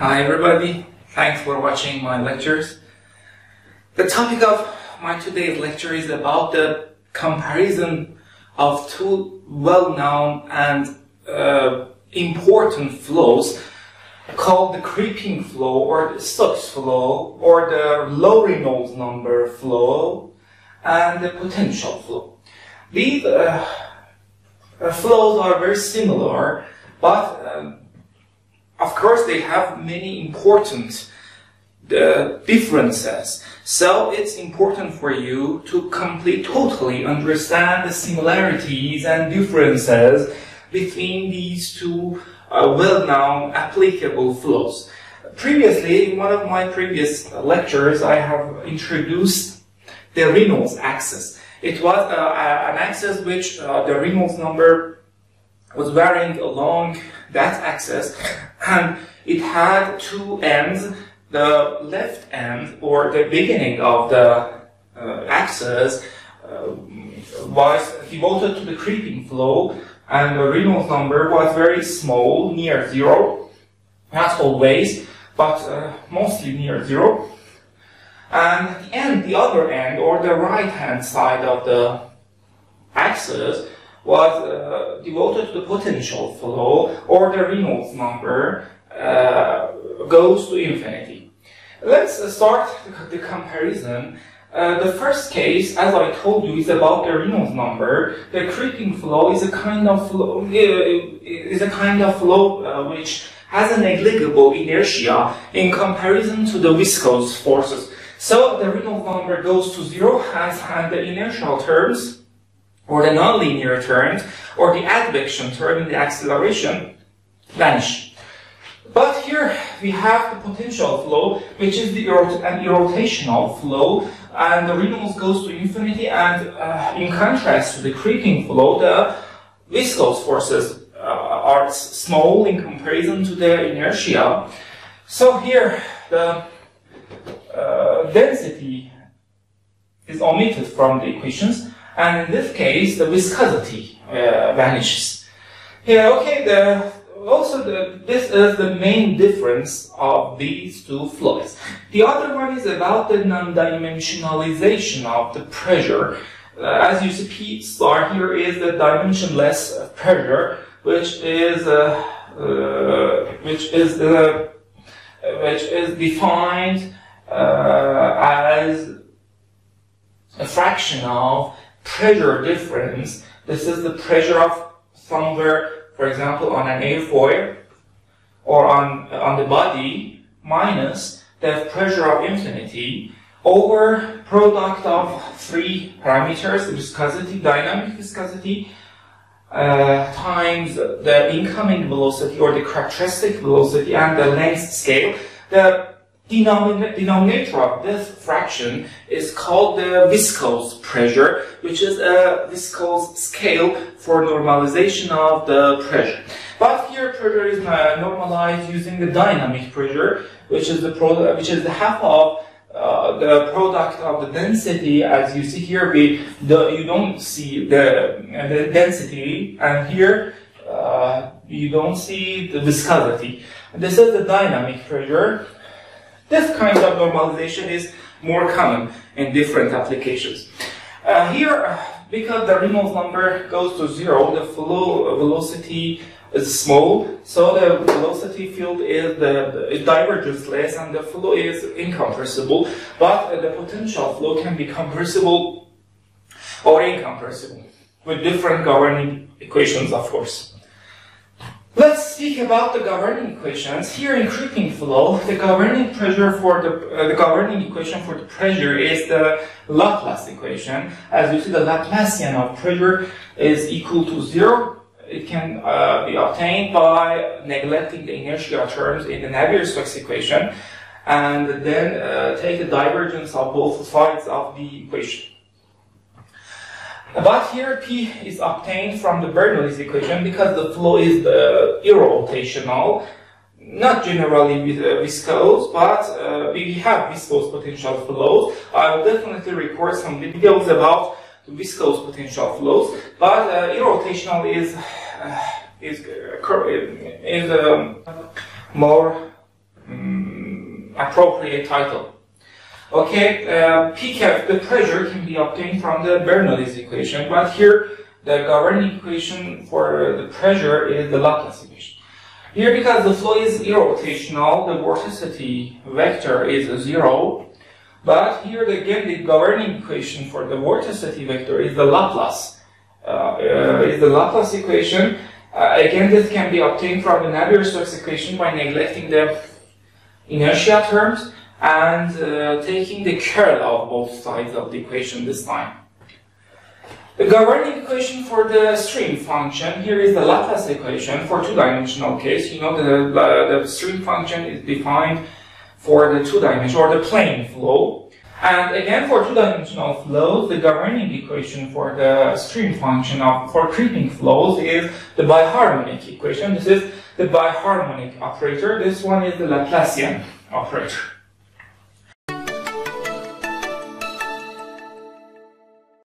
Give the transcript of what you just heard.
Hi everybody, thanks for watching my lectures. The topic of my today's lecture is about the comparison of two well-known and uh, important flows called the creeping flow or the Stokes flow or the low Reynolds number flow and the potential flow. These uh, uh flows are very similar, but um, of course, they have many important uh, differences. So it's important for you to completely, totally understand the similarities and differences between these two uh, well-known applicable flows. Previously, in one of my previous lectures, I have introduced the Reynolds axis. It was uh, an axis which uh, the Reynolds number was varying along that axis and it had two ends. The left end, or the beginning of the uh, axis, uh, was devoted to the creeping flow, and the Reynolds number was very small, near zero. Not always, but uh, mostly near zero. And the end, the other end, or the right-hand side of the axis, was uh, devoted to the potential flow or the Reynolds number uh, goes to infinity. Let's start the, comparison. Uh, the first case, as I told you, is about the Reynolds number. The creeping flow is a kind of flow, uh, is a kind of flow uh, which has a negligible inertia in comparison to the viscous forces. So the Reynolds number goes to zero, and the inertial terms or the nonlinear terms, or the advection term in the acceleration vanish. But here we have the potential flow, which is the an irrotational flow, and the Reynolds goes to infinity, and uh, in contrast to the creeping flow, the viscous forces uh, are small in comparison to the inertia. So here the uh, density is omitted from the equations, and in this case, the viscosity uh, vanishes. Here, okay, the, also the, this is the main difference of these two flows. The other one is about the non-dimensionalization of the pressure. Uh, as you see, star here is the dimensionless pressure, which is uh, uh which is the which is defined uh, as a fraction of pressure difference. This is the pressure of somewhere, for example, on an airfoil or on, on the body minus the pressure of infinity over product of three parameters, the viscosity, dynamic viscosity, uh, times the incoming velocity or the characteristic velocity and the length scale. The denominator of this fraction is called the viscous pressure, which is a viscous scale for normalization of the pressure. But here pressure is normalized using the dynamic pressure, which is the product, which is the half of uh, the product of the density, as you see here, we the, you don't see the, the density, and here uh, you don't see the viscosity. This is the dynamic pressure, this kind of normalization is more common in different applications. Uh, here, because the Reynolds number goes to zero, the flow velocity is small, so the velocity field is the, the divergence-less and the flow is incompressible, but the potential flow can be compressible or incompressible with different governing equations, of course. Let's speak about the governing equations. Here in creeping flow, the governing pressure for the, uh, the governing equation for the pressure is the Laplace equation. As you see, the Laplacian of pressure is equal to zero. It can uh, be obtained by neglecting the inertia terms in the Navier-Stokes equation and then uh, take the divergence of both sides of the equation. But here P is obtained from the Bernoulli's equation because the flow is the irrotational, not generally with, uh, viscous, but uh, we have viscous potential flows. I will definitely record some videos about the viscous potential flows, but uh, irrotational is uh, is uh, is um, more appropriate title. Okay, uh, PKF, the pressure can be obtained from the Bernoulli's equation, but here the governing equation for the pressure is the Laplace equation. Here, because the flow is irrotational, the vorticity vector is zero, but here again the governing equation for the vorticity vector is the Laplace. Uh, uh, is the Laplace equation. Uh, again, this can be obtained from the Navier-Stokes equation by neglecting the inertia terms and uh, taking the curl of both sides of the equation this time. The governing equation for the stream function, here is the Laplace equation for two-dimensional case. You know the, the stream function is defined for the two-dimensional or the plane flow. And again, for two-dimensional flows, the governing equation for the stream function of for creeping flows is the biharmonic equation. This is the biharmonic operator. This one is the Laplacian operator.